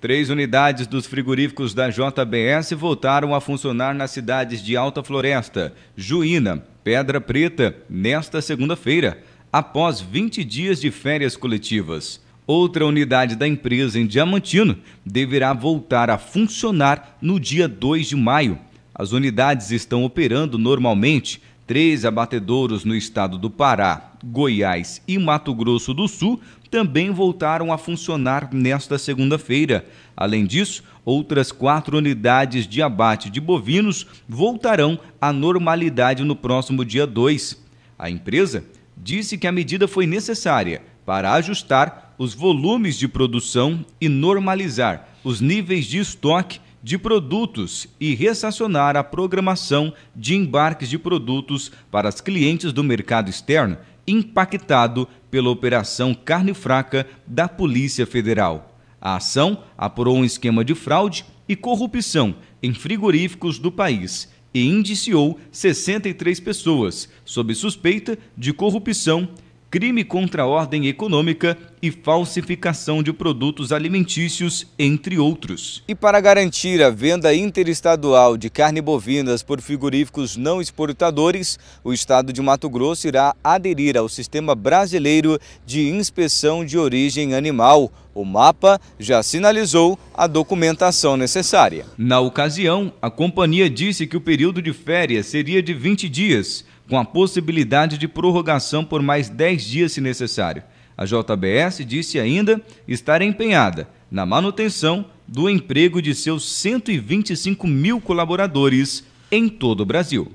Três unidades dos frigoríficos da JBS voltaram a funcionar nas cidades de Alta Floresta, Juína, Pedra Preta, nesta segunda-feira, após 20 dias de férias coletivas. Outra unidade da empresa em Diamantino deverá voltar a funcionar no dia 2 de maio. As unidades estão operando normalmente. Três abatedouros no estado do Pará, Goiás e Mato Grosso do Sul também voltaram a funcionar nesta segunda-feira. Além disso, outras quatro unidades de abate de bovinos voltarão à normalidade no próximo dia 2. A empresa disse que a medida foi necessária para ajustar os volumes de produção e normalizar os níveis de estoque de produtos e restacionar a programação de embarques de produtos para os clientes do mercado externo impactado pela Operação Carne Fraca da Polícia Federal. A ação apurou um esquema de fraude e corrupção em frigoríficos do país e indiciou 63 pessoas sob suspeita de corrupção crime contra a ordem econômica e falsificação de produtos alimentícios, entre outros. E para garantir a venda interestadual de carne bovinas por frigoríficos não exportadores, o estado de Mato Grosso irá aderir ao Sistema Brasileiro de Inspeção de Origem Animal. O mapa já sinalizou a documentação necessária. Na ocasião, a companhia disse que o período de férias seria de 20 dias com a possibilidade de prorrogação por mais 10 dias se necessário. A JBS disse ainda estar empenhada na manutenção do emprego de seus 125 mil colaboradores em todo o Brasil.